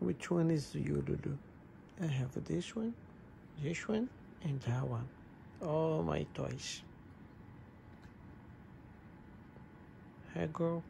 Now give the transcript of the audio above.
Which one is you, do I have this one, this one, and that one. All my toys. Hey, girl.